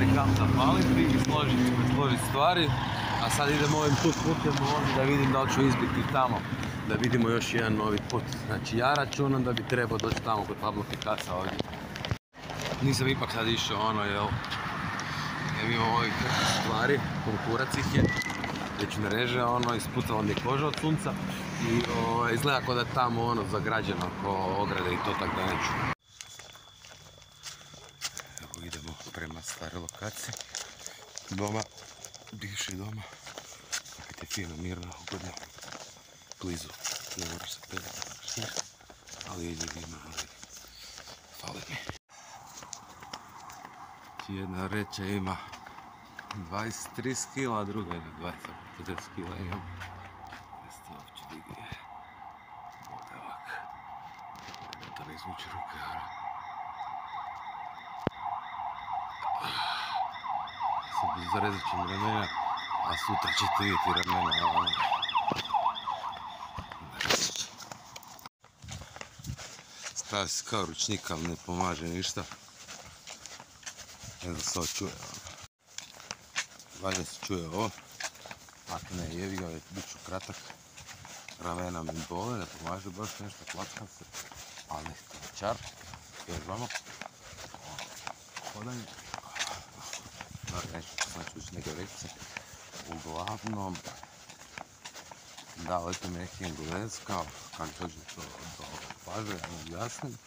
stvari kam zapaliti i složiti, složiti stvari. A sad idemo ovim tu putem ovdje da vidim da li ću izbiti tamo. Da vidimo još jedan novi put. Znači ja računam da bi trebao doći tamo kod Pablo Picasso ovdje. Nisam ipak sad išao ono jel jer imam ovih stvari, konkurac ih je, već me reže, ono, ispucala mi je koža od sunca i o, izgleda kao da je tamo ono zagrađeno ko ograde i to tako da neću. Evo idemo prema stare lokaciji doma, bivši doma, ti je fino, mirno, ugodno, blizu, ne moraš se pedati, ali ljudi ima, ali fali mi. Jedna reća ima 23 skila, a druga ima 20, 50 skila imam. Jeste uopće vidi. Ovdje ovak. Da ne izvuče ruke, ono. Sad zarezat ćemo ramena, a sutra ćete vidjeti ramena. ono. Stavi se kao ručnik, ali ne pomaže ništa. Ne znam se ovo čuje. ono. Valjda se čuje ovo. Ako ne, jevi ga, bit ću kratak. Ramena mi bole, ne pomaže baš nešto, klackam se. Ali čar. Vježbamo. Hodanje. Neću znači ući neke rekice. Uglavnom, da, leti mi neki englez, kao kad dođe do, do plaže, ja mu objasnim.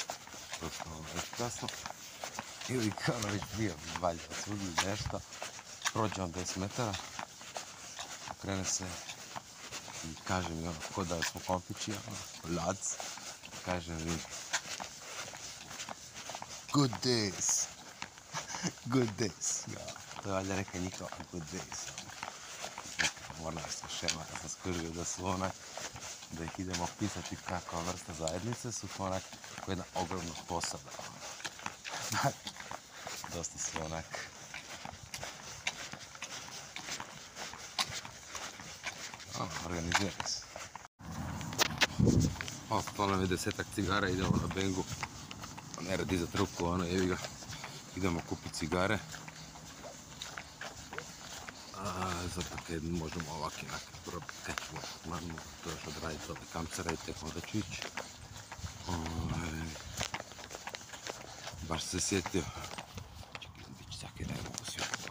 To što efikasno. Ili kao već bio, valjda, svugdje nešto prođe on 10 metara, krene se i kaže mi ono, ko da smo kompići, ono, lads, kaže mi, good days, good days, ja, to je valjda neka njihova good days. Neka mornarska šema, kad sam skužio da su onak, da ih idemo pisati kakva vrsta zajednice, su to onak kao jedna ogromna posada. Dosta su onak, Ono, organizirani se. Ostalo nam je desetak cigara, idemo na bengu. Ne radi za trupu, ono, jevi ga. Idemo kupiti cigare. Kad možemo ovak inak probati kad ćemo, naravno, to još odraditi ove kamcere i tek onda ću ići. Ovaj, baš se sjetio. Čekaj, bit će čak i ne mogu svijetiti.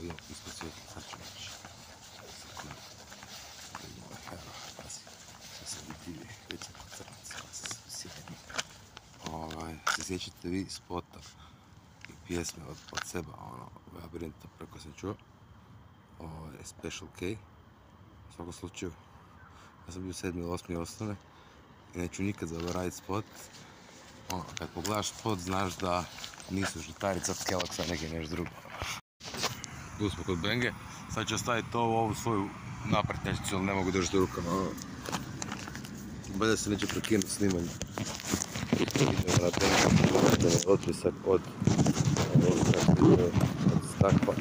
Idemo ispod svijetiti, sad ću ići. Ovaj, se sjećate vi spota i pjesme od, od seba, ono, Labirinta, preko sam čuo, ovaj, Special K, u svakom slučaju, ja sam bio sedmi ili osmi osnovne i neću nikad zaboraviti spot, ono, kad pogledaš spot znaš da nisu žitarica od Kelloggsa, nego je nešto drugo. Tu smo kod Benge, sad ću ostaviti ovo u ovu svoju napretnjačicu, ali ne mogu držati rukama. ono. Bolje se neće prekinuti snimanje. Idemo na je otpisak od, zove, od stakla.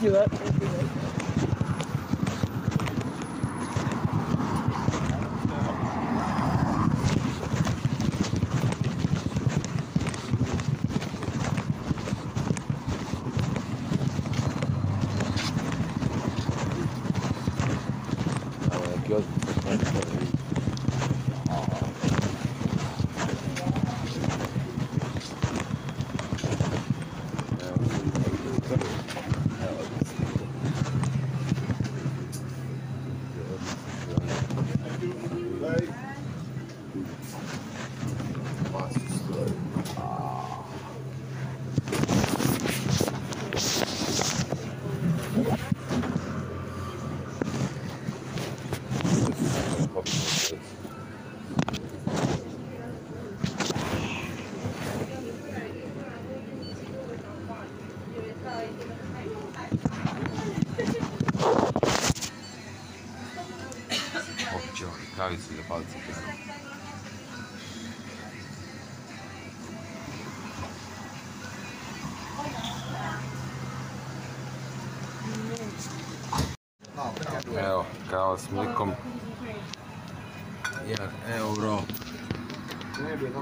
Thank you, that. Evo, kava s mlikom. 1 euro.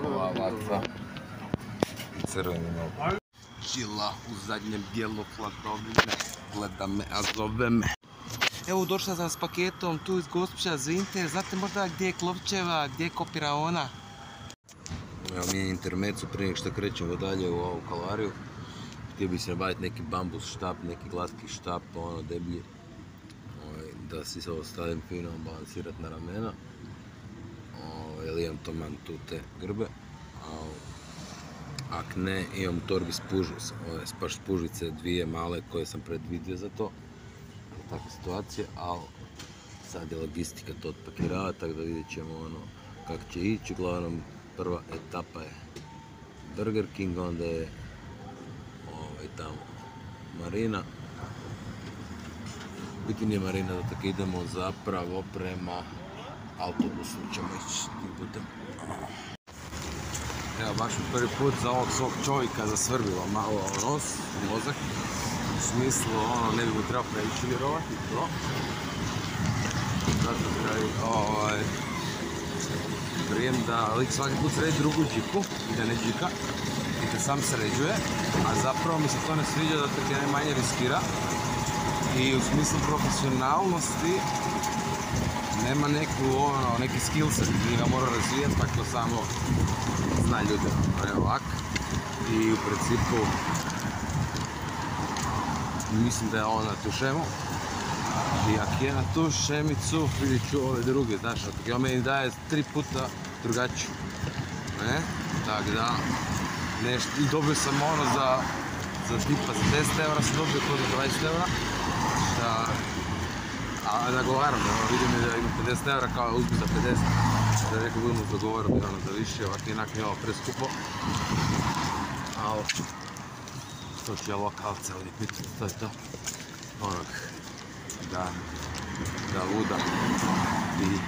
Ova vatva. Crveni nog. Čila u zadnjem dijelu hladovine. Gleda me, a zove me. Evo došla sam s paketom tu iz Gospića Zinte. Znate možda gdje je Klovčeva, gdje je Kopiraona? Evo mi je intermecu prije što krećemo dalje u ovu kalvariju. Htio bi se nabaviti neki bambus štap, neki glatki štap, ono deblji. Da si se ovo stavim fino balansirat na ramena. Ovaj, Jer imam to man tu te grbe. A Ak ne, imam torbi spužu, ove baš spužice dvije male koje sam predvidio za to. Takve situacije, ali sad je logistika to otpakirava, tako da vidjet ćemo ono kako će ići. Uglavnom, prva etapa je Burger King, onda je ovaj, tamo Marina. Biti nije Marina, da tako idemo zapravo prema autobusu ćemo ići tim putem. Evo, baš prvi put za ovog svog čovjeka zasvrbilo malo nos, mozak. U smislu, ono, ne bi mu trebao previše vjerovati, to. Zato kraj, ovaj, vrijem da lik svaki put sredi drugu džipu i da ne džika i da sam sređuje, a zapravo mi se to ne sviđa zato jer najmanje riskira i u smislu profesionalnosti nema neku, ono, neki skillset, nije ga mora razvijati, tako samo zna ljude, evo ovak. I u principu mislim da je on na tu šemu. I ako je na tu šemicu, vidjet ću ove druge, znaš, on meni daje tri puta drugačiju. Ne? Tako da, nešto, i dobio sam ono za, za tipa za 10 eura, sam dobio za 20 eura. Šta, a nagovaram, ono, vidim da ima 50 eura, kao uzmi za 50. Da rekao budemo dogovorili ono za više, ovak inak mi je ovo preskupo. Ali, to ću ja lokalce ovdje pitati, to je to. Onog, da, da luda i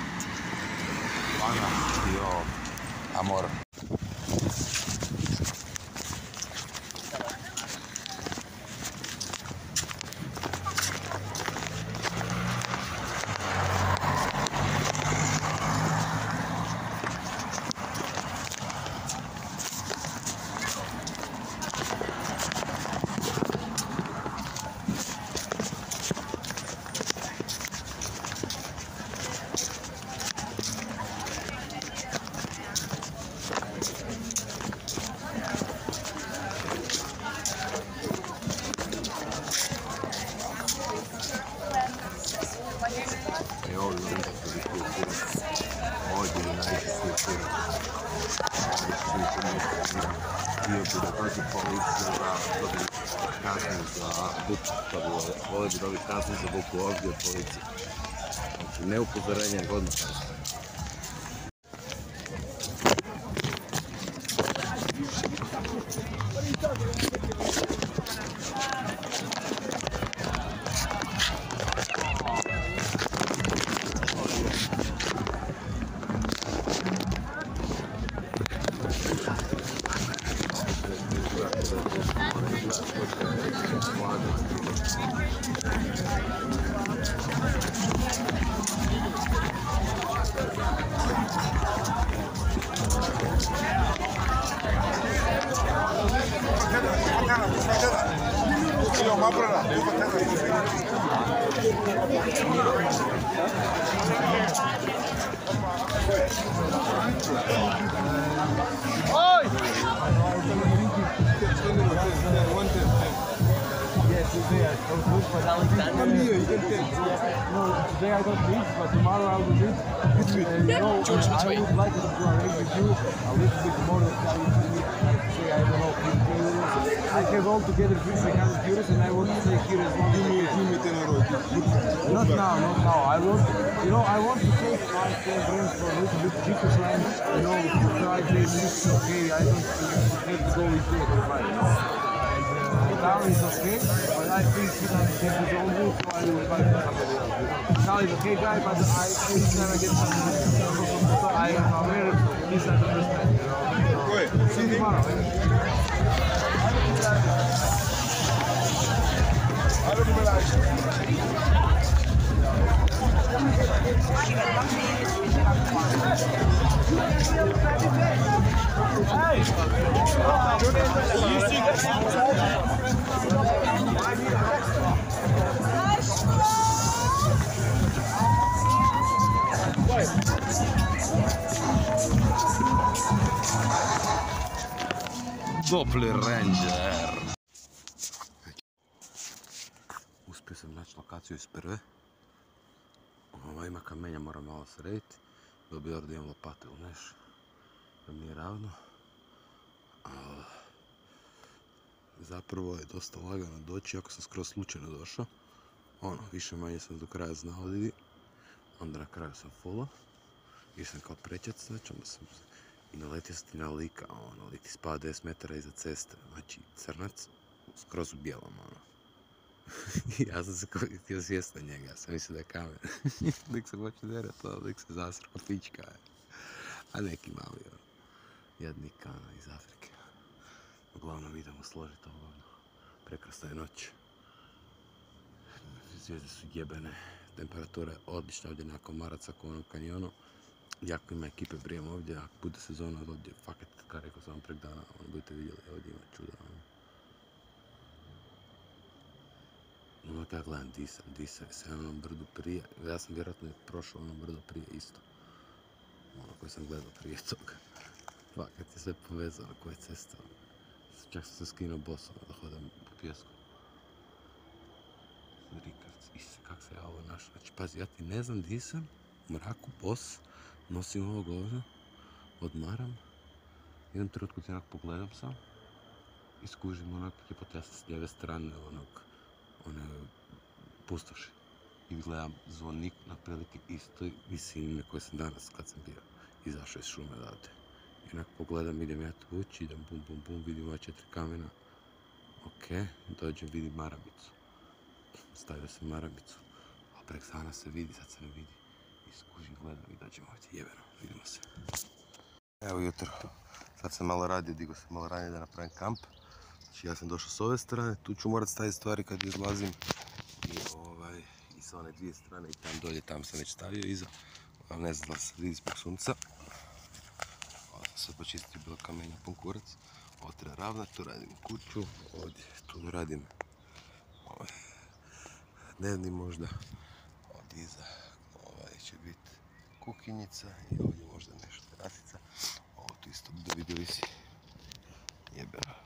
Ana i ovo, Amor. I ovo je nešto što bi htio svirati. Ovdje je najviše svije svirati. Htio bi da dođe policija da dobije kaznu za bi volio. Volio bi dobiti kaznu za buku ovdje od policije. Znači, ne upozorenje, nego Yo, my brother, I don't book, but Alexander. No, today I don't reach, but tomorrow I will reach. And you know, I would like to arrange with you a little bit more than. Like say, I don't know, 50 euros. I have all together 300 euros, and I want to say here as well. Not now, not now. I want, you know, I want to take my friends for a little bit cheaper time. You know, to try to live okay. I don't have to go with you. You know. Larry's okay, but I think he was over while he fighting somebody else. Okay guy, but I, every time I get something, so I am aware he's not understanding, you know. See you tomorrow. I don't even. Doppler Ranger. Uspio sam naći lokaciju iz prve. Ovo ima kamenja, moram malo srediti. Dobio ovdje imam lopate u neš. Da mi je ravno. A, zapravo je dosta lagano doći, ako sam skroz slučajno došao. Ono, više manje sam do kraja znao di bi. Onda na kraju sam follow. I sam kao prečac, znači onda sam i naletio sam ti na lika, ono, lik ti spada 10 metara iza ceste, znači crnac, skroz u bijelom, ono. ja sam se kao htio sjest na njega, ja sam mislio da je kamen. lik se hoće deret, to, lik se zasrao, pička je. A neki mali, ono, jadnik, ono, iz Afrike. Uglavnom idemo složiti ovo, ono, prekrasna je noć. Zvijezde su jebene, temperatura je odlična ovdje nakon maraca u onom kanjonu. Jako ima ekipe brijem ovdje, ako bude sezona ovdje, fakat, kao rekao sam vam prek dana, ono, budete vidjeli, ovdje ima čuda. Ono. Ono kako gledam, disam, disam, sam na onom brdu prije, ja sam vjerojatno prošao ono brdo prije isto. Ono koje sam gledao prije toga. Fakat je sve povezano, koje cesta. ono. Čak sam se skinuo bosom da hodam po pjesku. Rikard, ise, kak se ja ovo našao. Znači, pazi, ja ti ne znam di sam, u mraku, bos, nosim ovo govno, odmaram, jednom trenutku ti onak pogledam sam i skužim onak, ljepota ja sam s lijeve strane onog, one pustoši. I gledam zvonik na prilike istoj visini na kojoj sam danas kad sam bio izašao iz šume odavde. I onak pogledam, idem ja tu ući, idem bum bum bum, vidim ova četiri kamena. Ok, dođem, vidim maramicu. Stavio sam maramicu, a prek sana se vidi, sad se ne vidi. I skužim, gledam i dođemo ovdje, jebeno, vidimo se. Evo jutro, sad sam malo radio, digo sam malo ranije da napravim kamp. Znači ja sam došao s ove strane, tu ću morat staviti stvari kad izlazim. Sa one dvije strane i tam dolje, tam sam već stavio iza. Ali ne znam da se vidi zbog sunca. Ovo sam sad počistio bilo kamenja pun kurac. Ovo treba ravnat, tu radim kuću, ovdje, tu radim ovaj, dnevni možda. Ovdje iza ovaj će biti kuhinjica i ovdje možda nešto terasica. Ovo tu isto bude vidjeli si. Jebeno.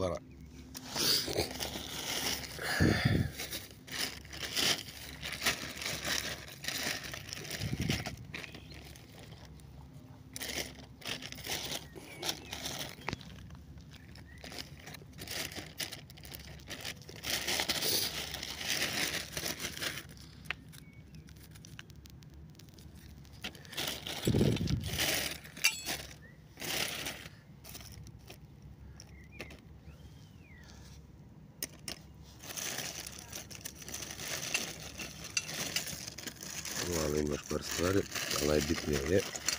that olarak schoolara. Malo imaš par stvari,